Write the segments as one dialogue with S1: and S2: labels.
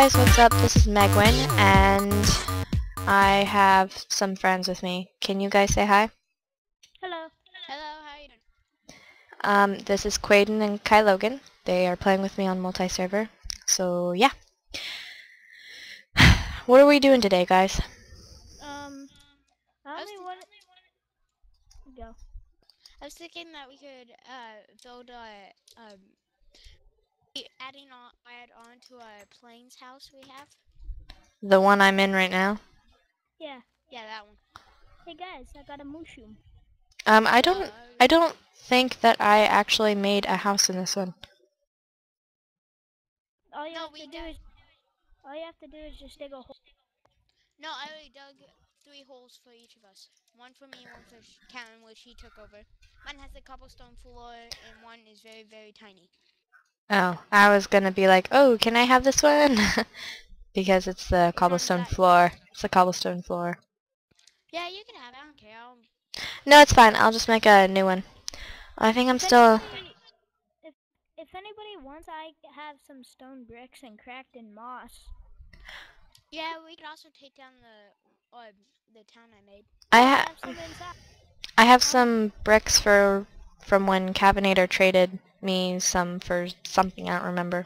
S1: guys, what's up? This is Megwyn, and I have some friends with me. Can you guys say hi?
S2: Hello.
S3: Hello, how are you doing?
S1: Um, this is Quaiden and Kylogan. They are playing with me on multi-server. So, yeah. What are we doing today, guys?
S2: Um, I
S3: was
S2: only
S3: thinking-
S2: want go.
S3: I was thinking that we could uh, build a um, be adding on add on to a plains house we have.
S1: The one I'm in right now?
S2: Yeah.
S3: Yeah, that one.
S2: Hey guys, I got a mushroom.
S1: Um, I don't,
S3: Uh,
S1: I don't think that I actually made a house in this one.
S2: All you
S3: No,
S2: have to do is all you have to do is just dig a hole.
S3: No, I already dug three holes for each of us. One for me, one for Karen, which he took over. Mine has a cobblestone floor, and one is very, very tiny.
S1: Oh, I was gonna be like, oh, can I have this one? because it's the cobblestone floor. It's the cobblestone floor.
S3: Yeah, you can have it. I don't care. I'll,
S1: No, it's fine. I'll just make a new one. I think I'm
S2: If
S1: still...
S2: anybody- If if anybody wants, I have some stone bricks and cracked in moss.
S3: yeah, we could also take down the uh, the town I made.
S1: I
S2: I
S1: ha
S2: have some.
S1: I have some bricks for from when Cavinator traded me some for something I don't remember.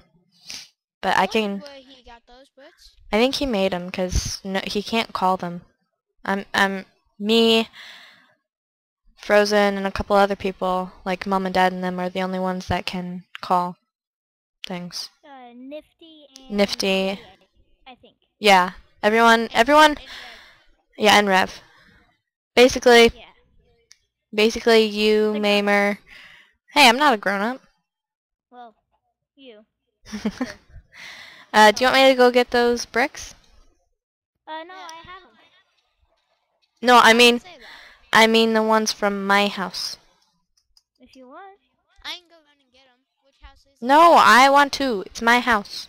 S1: But I can
S3: Where he got those bricks?
S1: I think he made them because no, he can't call them. I'm I'm me, Frozen, and a couple other people like Mom and Dad and them are the only ones that can call things.
S2: Uh, nifty and
S1: Nifty.
S2: I think.
S1: Yeah, everyone everyone yeah and Rev. Basically
S2: Yeah.
S1: basically you Mamer. Hey, I'm not a grown up.
S2: Well, you.
S1: uh, do you want me to go get those bricks?
S2: Uh, no,
S3: Yeah.
S2: I have 'em.
S1: No, I mean I mean the ones from my house.
S2: If you want.
S3: I can go run and get them. Which house is?
S1: No, I want to. It's my house.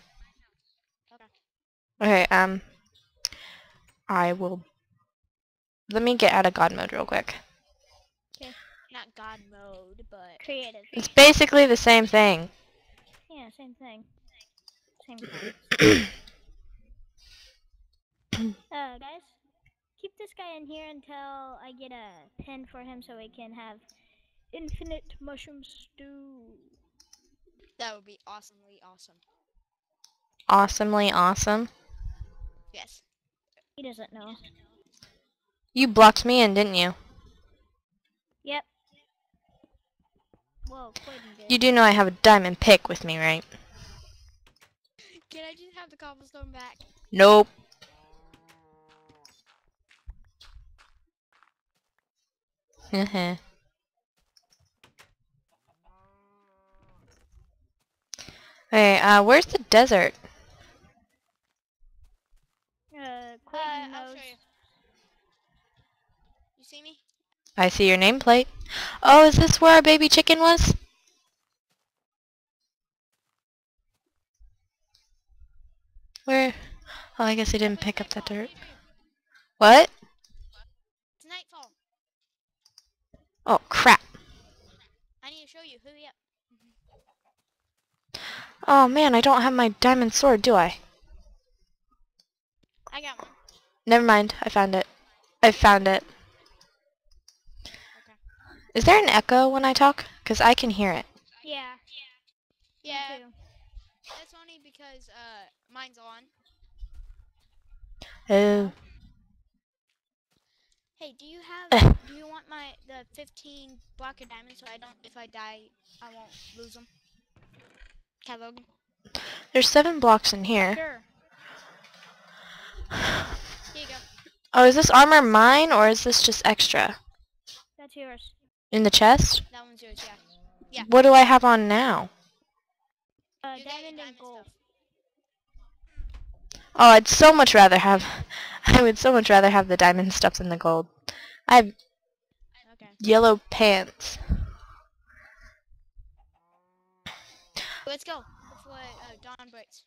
S3: Okay.
S1: Okay, um I will let me get out of god mode real quick.
S3: Not God mode, but
S2: Creative.
S1: It's basically the same thing.
S2: Yeah, same thing. Same thing. uh, guys, keep this guy in here until I get a pen for him so we can have infinite mushroom stew.
S3: that would be awesomely awesome.
S1: Awesomely awesome.
S3: Yes.
S2: He doesn't know.
S1: You blocked me in, didn't you?
S2: Yep. Whoa,
S1: You do know I have a diamond pick with me, right?
S3: Can I just have the cobblestone back?
S1: Nope. Heh. Okay, uh, where's the desert?
S2: Uh,
S3: Uh, I'll show you. You see me?
S1: I see your nameplate. Oh, is this where our baby chicken was? Where? Oh, I guess he didn't pick up that dirt. What?
S3: It's nightfall.
S1: Oh, crap.
S3: I need to show you. Hurry up.
S1: Oh man, I don't have my diamond sword, do I?
S3: I got one.
S1: Never mind, I found it. I found it.
S3: Okay.
S1: Is there an echo when I talk? Because I can hear it.
S2: Yeah. me
S3: Yeah, that's only because uh mine's on.
S1: Oh.
S3: Hey, do you have? do you want my the 15 block of diamonds so I don't? If I die, I won't lose them. Cat Logan.
S1: There's seven blocks in here.
S2: Sure.
S3: Here you go.
S1: Oh, is this armor mine or is this just extra?
S2: That's yours.
S1: In the chest?
S3: That one's yours. Yeah. Yeah.
S1: What do I have on now?
S2: Uh,
S3: You got your
S2: diamond and gold.
S1: Oh, I'd so much rather have... I would so much rather have the diamond stuff than the gold. I have
S3: Okay.
S1: yellow pants.
S3: Let's go before uh, dawn breaks.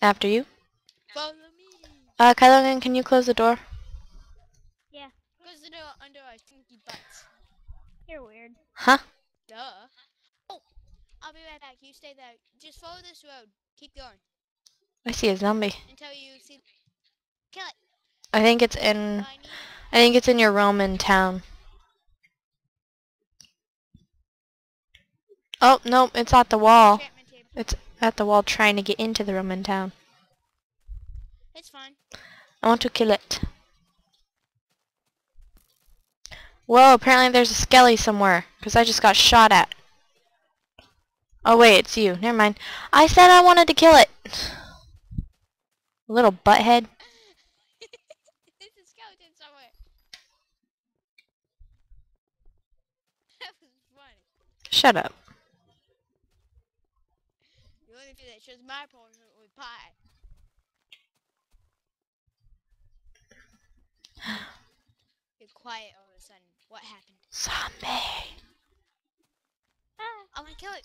S1: After you.
S3: Follow me.
S1: Uh, Kylogan, can you close the door?
S2: Yeah.
S3: Close the under our stinky butts.
S2: You're weird.
S1: Huh?
S3: Duh. Oh, I'll be right back. You stay there. Just follow this road. Keep going
S1: I see a zombie.
S3: until you see. Kill it.
S1: I think it's in.
S3: I
S1: think it's in your Roman town. Oh no, it's at the wall. It's at the wall trying to get into the Roman town.
S3: It's fine.
S1: I want to kill it. Whoa, apparently there's a skelly somewhere, because I just got shot at. Oh wait, it's you. Never mind. I said I wanted to kill it. Little butthead.
S3: There's a skeleton somewhere. that was funny.
S1: Shut up.
S3: The only thing that shows my portion was pie. Get quiet all of a sudden. What happened?
S1: Zombie.
S3: Ah, I want to kill it.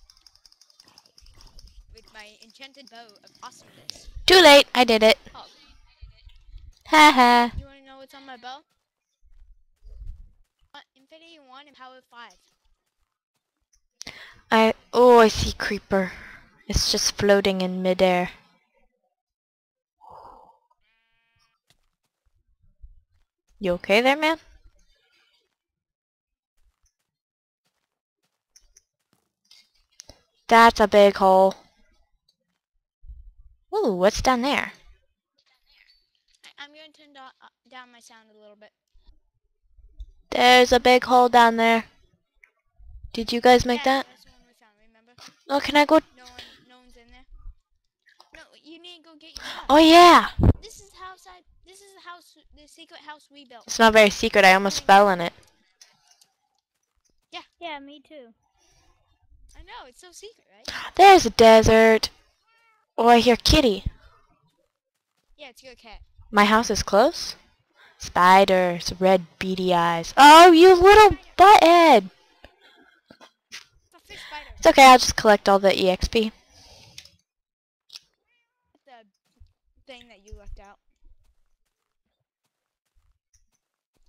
S3: With my enchanted bow of awesomeness.
S1: Too late. I did it.
S3: Oh,
S1: Haha.
S3: you want to know what's on my bow? Uh, Infinity 1 and Power 5.
S1: I oh I see creeper. It's just floating in midair. You okay there, man? That's a big hole. Ooh, what's down there?
S3: I- I'm going to turn uh, down my sound a little bit.
S1: There's a big hole down there. Did you guys make
S3: yeah,
S1: that?
S3: That's the one we found, remember?
S1: Oh, can I go?
S3: No one, no one's in there. No, you need to go get your stuff.
S1: Oh yeah!
S3: This is the house I. This is the house, the secret house we built.
S1: It's not very secret. I almost fell in it.
S2: Yeah. Yeah, me too.
S3: Know it's so secret, right?
S1: There's a desert. Oh, I hear kitty.
S3: Yeah, it's your cat.
S1: My house is close. Spiders, red beady eyes. Oh, you little butthead!
S3: It's a fish spider.
S1: It's okay, I'll just collect all the EXP.
S3: The thing that you left out.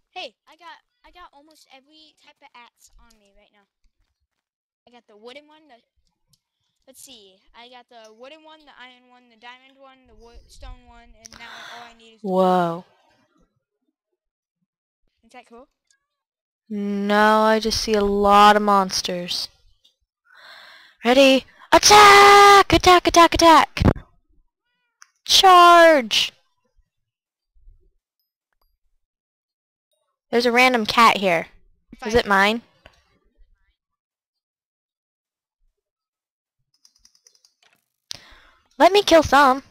S3: Hey, I got I got almost every type of axe on me right now. I got the wooden one, the let's see, I got the wooden one, the iron one, the diamond one, the wood stone one, and now all I need is
S1: Whoa.
S3: Is that cool?
S1: No, I just see a lot of monsters. Ready? Attack! Attack, attack, attack! Charge! There's a random cat here. Is it mine? Let me kill some.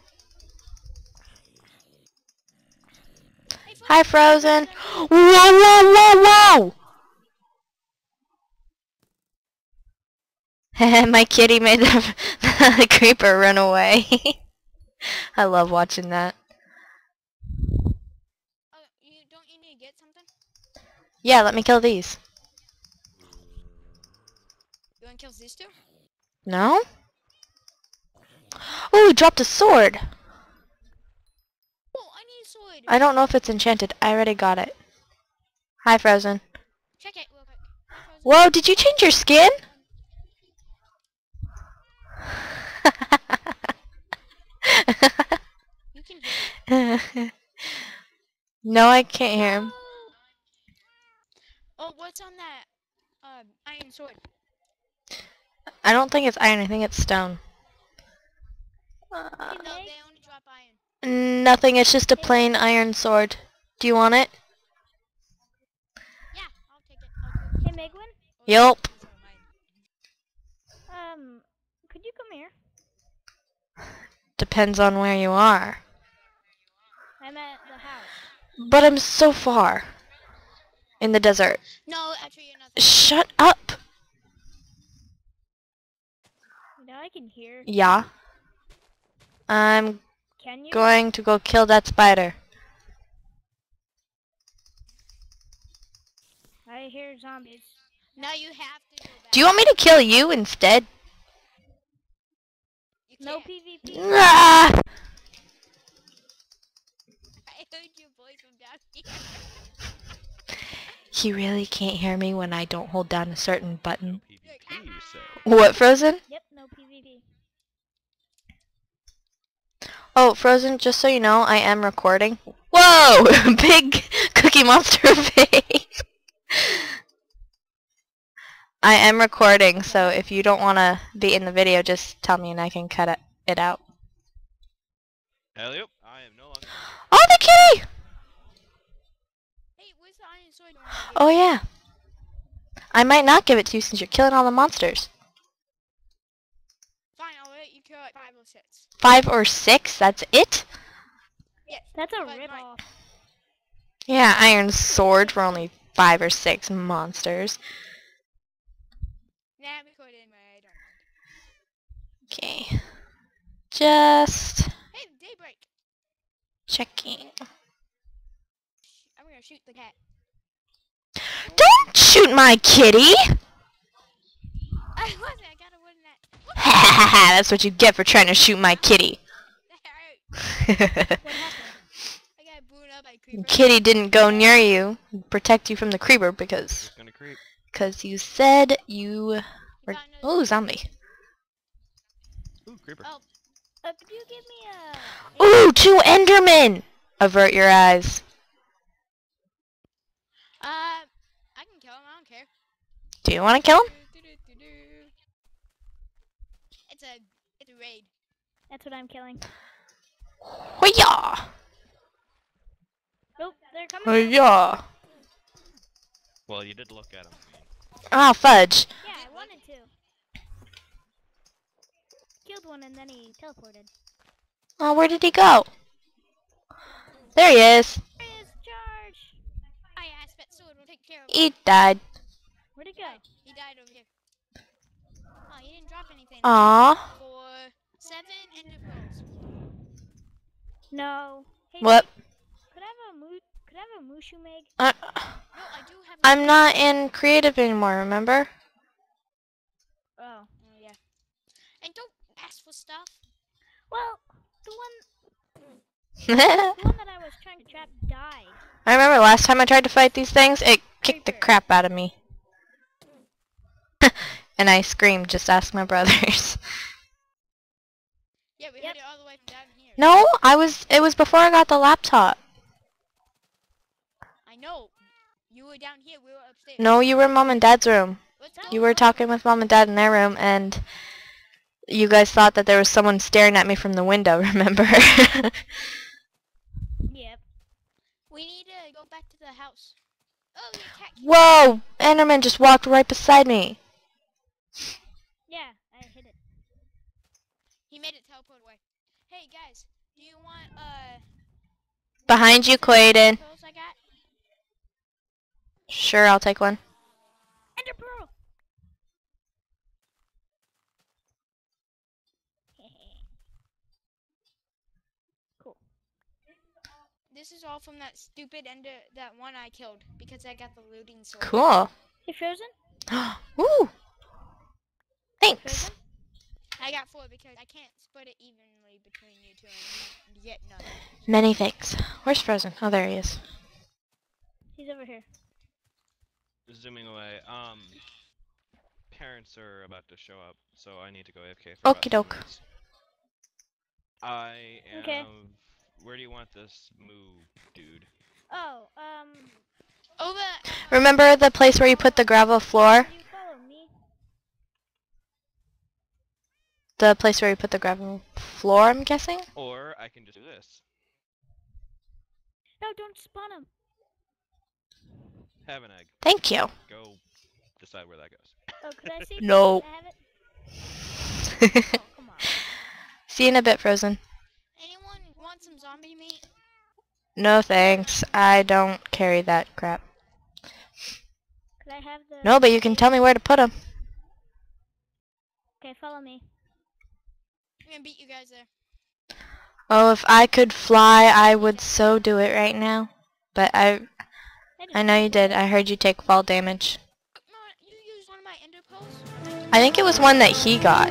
S1: Hi,
S3: Frozen.
S1: Whoa, whoa, whoa, whoa! My kitty made the, the creeper run away. I love watching that.
S3: Oh, you don't you need to get something?
S1: Yeah, let me kill these.
S3: You want to kill these two?
S1: No? Ooh, dropped a sword.
S3: Oh, I need a sword.
S1: I don't know if it's enchanted. I already got it. Hi, Frozen.
S3: Check it real quick. Frozen.
S1: Whoa, did you change your skin?
S3: You
S1: no, I can't hear him.
S3: Oh, what's on that um, iron sword?
S1: I don't think it's iron. I think it's stone.
S3: No,
S1: Uh,
S3: they only drop iron.
S1: nothing. It's just a plain iron sword. Do you want it?
S3: Yeah, I'll take it. I'll take it.
S2: Hey, Megwyn,
S3: Oh,
S1: Yup.
S3: these are mine.
S2: um, could you come here?
S1: Depends on where you are.
S2: I'm at the house.
S1: But I'm so far. In the desert.
S3: No, actually, you're not.
S1: Shut up!
S2: Now I can hear.
S1: Yeah. I'm
S2: Can you?
S1: going to go kill that spider.
S2: I hear zombies.
S3: Now you have to go back.
S1: Do you want me to kill you instead?
S3: You
S2: No
S3: can't.
S2: PvP.
S1: Ah!
S3: I heard your voice from down here.
S1: He really can't hear me when I don't hold down a certain button.
S4: PvP, you say?
S1: What, Frozen?
S2: Yep, no PvP.
S1: Oh, Frozen, just so you know, I am recording. Whoa! Big Cookie Monster face! I am recording, so if you don't want to be in the video, just tell me and I can cut it, it out.
S4: Hell yep, I am no longer.
S1: Oh, the kitty!
S3: Hey, where's the iron sword? you wanna give
S1: Oh, yeah. I might not give it to you since you're killing all the monsters.
S3: Fine, I'll let you kill like five or six.
S1: Five or six, that's it?
S3: Yes.
S2: That's a
S3: but
S2: rip
S3: mine-
S2: off.
S1: Yeah, Iron Sword for only five or six monsters.
S3: Nah, I'm recording anyway. I.
S1: Okay. Just
S3: Hey, daybreak.
S1: checking.
S3: I'm gonna shoot the cat.
S1: Don't shoot my kitty!
S3: I wasn't. I got a wooden net. What
S1: Ha ha ha! That's what you get for trying to shoot my kitty.
S3: the heck?
S2: What happened?
S3: I got blown up by a creeper.
S1: kitty didn't go near you, protect you from the creeper because
S4: It's gonna creep.
S1: because you said you
S3: You
S1: were.
S3: got
S1: Oh, zombie!
S4: Ooh, creeper.
S3: Oh,
S2: Uh, could you give me a...
S1: Ooh, two Endermen! Avert your eyes.
S3: uh, I can kill him. I don't care.
S1: Do you want to kill him?
S3: Do-do-do-do-do. It's a, it's a raid.
S2: That's what I'm killing.
S1: Hoo-yah!
S2: Oh, they're coming. down.
S1: Hoo-yah!
S4: Well, you did look at him.
S1: Ah, fudge.
S2: Yeah, I wanted to. Killed one and then he teleported.
S1: Oh, where did he go? There he is.
S2: There he is, charge!
S3: I asked that sword will take care of him.
S1: He died.
S2: Where'd he go?
S3: He died over here. Oh, he didn't drop anything.
S1: Aw.
S3: For seven ender pearls.
S2: No. Hey,
S1: What?
S2: Could I have a moo? Could I have a Mushu Meg?
S1: Uh,
S3: No, I do have. a-
S1: I'm not in creative anymore, remember?
S2: Oh.
S3: Oh yeah. And don't ask for stuff.
S2: Well, the one, the one that I was trying to trap died.
S1: I remember last time I tried to fight these things, it kicked the crap out of me. and I screamed, just ask my brothers.
S3: Yeah, we
S2: Yep.
S3: heard it all the way from down here.
S1: no, I was, it was before I got the laptop.
S3: I know. You were down here. We were upstairs.
S1: No, you were in mom and dad's room. You were talking with mom and dad in their room, and you guys thought that there was someone staring at me from the window, remember?
S2: Yep.
S3: We need to go back to the house. Oh, the cat.
S1: Whoa! Enderman just walked right beside me.
S2: Yeah, I hit it.
S3: He made it teleport away. Hey guys, do you want uh
S1: Behind you, Quaiden.
S3: pearls I got?
S1: Sure, I'll take one.
S2: Ender Pearl! cool.
S3: This is all from that stupid ender that one I killed because I got the looting sword.
S1: Cool.
S2: You Frozen?
S1: Ooh. Thanks.
S2: Frozen?
S3: I got four because I can't split it evenly between you two and you get none.
S1: Many thanks. Where's Frozen? Oh, there he is.
S2: He's over here.
S4: Zooming away. Um, parents are about to show up, so I need to go AFK for about
S1: Okie
S4: two
S1: doke.
S4: minutes. I am.
S2: Okay.
S4: Where do you want this move, dude?
S2: Oh, um...
S3: Over.
S1: Remember the place where you put the gravel floor?
S2: Can you follow me?
S1: The place where you put the gravel floor, I'm guessing?
S4: Or I can just do this.
S2: No, don't spawn him.
S4: Have an egg.
S1: Thank you.
S4: Go decide where that goes.
S2: Oh, could I see?
S1: No.
S2: I have it? Oh, come on.
S1: See you in a bit, Frozen.
S3: Anyone want some zombie meat?
S1: No thanks. I don't carry that crap.
S2: Could I have the...
S1: No, but you can tell me where to put them.
S2: Okay, follow me.
S3: Gonna beat you guys there.
S1: Oh, if I could fly, I would so do it right now. But I, I know you did. I heard you take fall damage.
S3: No, you used one of my ender pearls.
S1: I think it was one that he got.